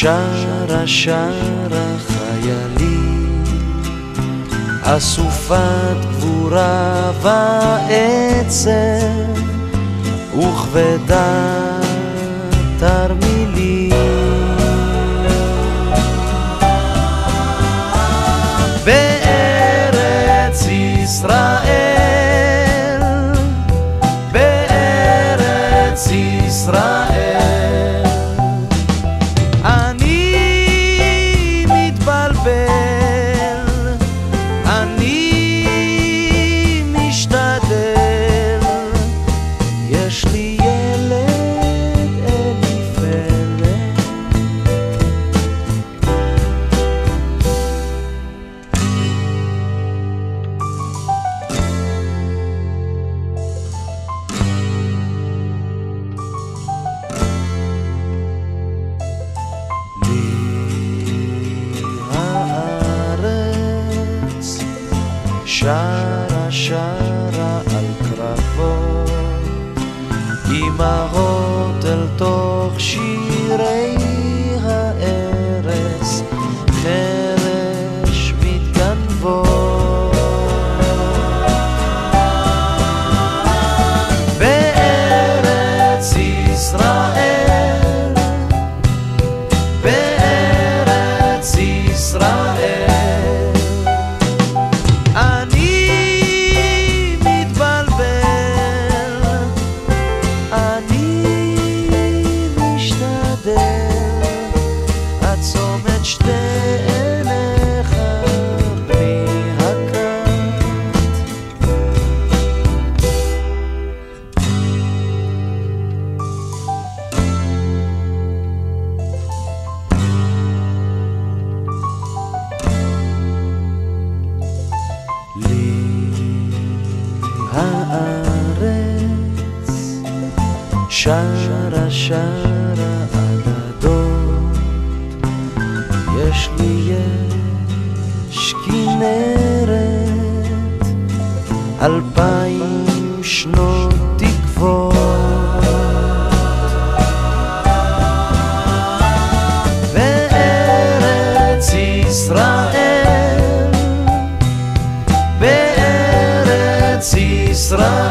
שרה שרה חיילים, אסופת גבורה ועצם, וכבדת שרה שרה על קרבות אמהות אל תוך שירי הארץ חרש מתגנבות. בארץ ישראל בארץ ישראל שרה אגדות, יש לי יש כנרת, אלפיים שנות תקוות. בארץ ישראל, בארץ ישראל